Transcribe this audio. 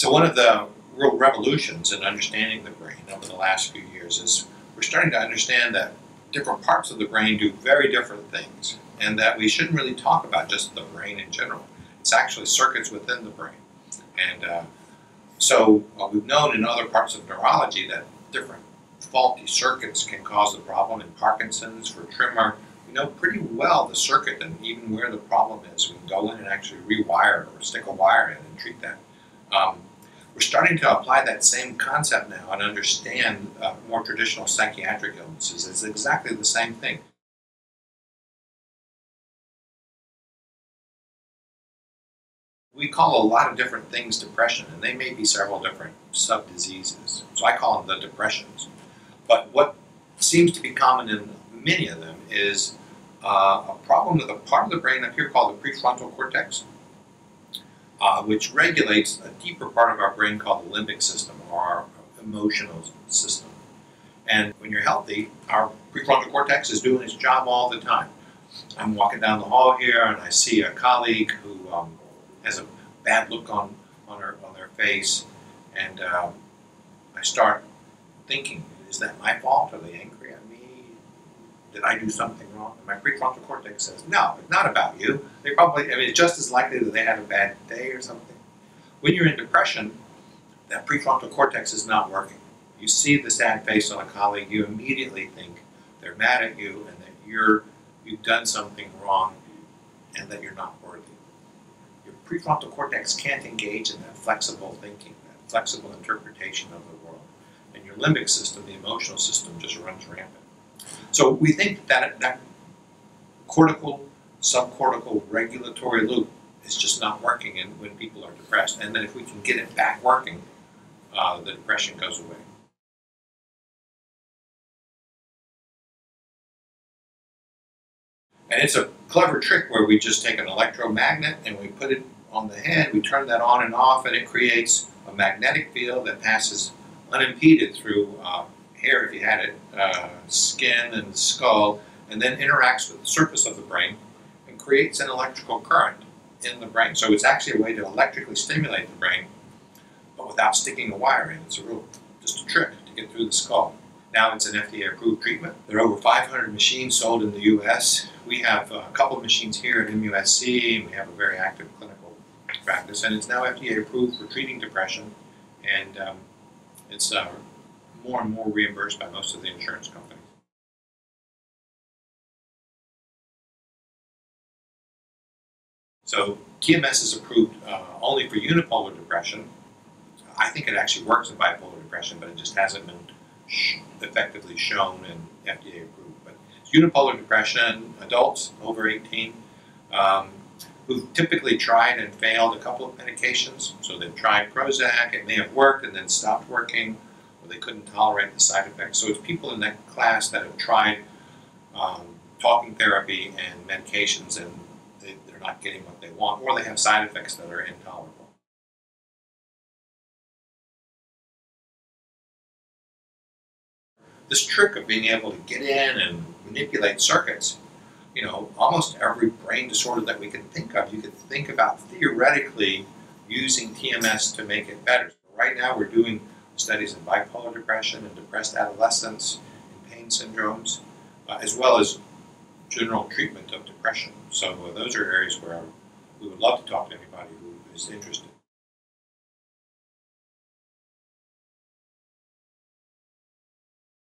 So one of the real revolutions in understanding the brain over the last few years is we're starting to understand that different parts of the brain do very different things, and that we shouldn't really talk about just the brain in general. It's actually circuits within the brain. And uh, so uh, we've known in other parts of neurology that different faulty circuits can cause the problem. In Parkinson's, for tremor, we know pretty well the circuit and even where the problem is. We can go in and actually rewire or stick a wire in and treat that. Um, we're starting to apply that same concept now and understand uh, more traditional psychiatric illnesses. It's exactly the same thing. We call a lot of different things depression, and they may be several different sub-diseases. So I call them the depressions. But what seems to be common in many of them is uh, a problem with a part of the brain up here called the prefrontal cortex, uh, which regulates a deeper part of our brain called the limbic system, or our emotional system. And when you're healthy, our prefrontal cortex is doing its job all the time. I'm walking down the hall here and I see a colleague who um, has a bad look on, on, her, on their face, and um, I start thinking, is that my fault? Are they angry? Did I do something wrong? And my prefrontal cortex says, no, it's not about you. They probably, I mean, it's just as likely that they had a bad day or something. When you're in depression, that prefrontal cortex is not working. You see the sad face on a colleague, you immediately think they're mad at you and that you're you've done something wrong and that you're not worthy. Your prefrontal cortex can't engage in that flexible thinking, that flexible interpretation of the world. And your limbic system, the emotional system, just runs rampant. So we think that that cortical, subcortical regulatory loop is just not working in, when people are depressed. And then if we can get it back working, uh, the depression goes away. And it's a clever trick where we just take an electromagnet and we put it on the head, we turn that on and off, and it creates a magnetic field that passes unimpeded through uh, hair, if you had it, uh, skin and skull, and then interacts with the surface of the brain and creates an electrical current in the brain. So it's actually a way to electrically stimulate the brain, but without sticking a wire in. It's a real, just a trick to get through the skull. Now it's an FDA-approved treatment. There are over 500 machines sold in the U.S. We have a couple of machines here at MUSC, we have a very active clinical practice, and it's now FDA-approved for treating depression, and um, it's uh, more and more reimbursed by most of the insurance companies. So TMS is approved uh, only for unipolar depression. I think it actually works in bipolar depression, but it just hasn't been sh effectively shown and FDA approved. But unipolar depression, adults over 18, um, who've typically tried and failed a couple of medications. So they've tried Prozac, it may have worked and then stopped working, or they couldn't tolerate the side effects. So it's people in that class that have tried um, talking therapy and medications and they, they're not getting what they want, or they have side effects that are intolerable. This trick of being able to get in and manipulate circuits, you know, almost every brain disorder that we can think of, you could think about theoretically using TMS to make it better. Right now we're doing studies in bipolar depression and depressed adolescents and pain syndromes, uh, as well as general treatment of depression. So uh, those are areas where we would love to talk to anybody who is interested.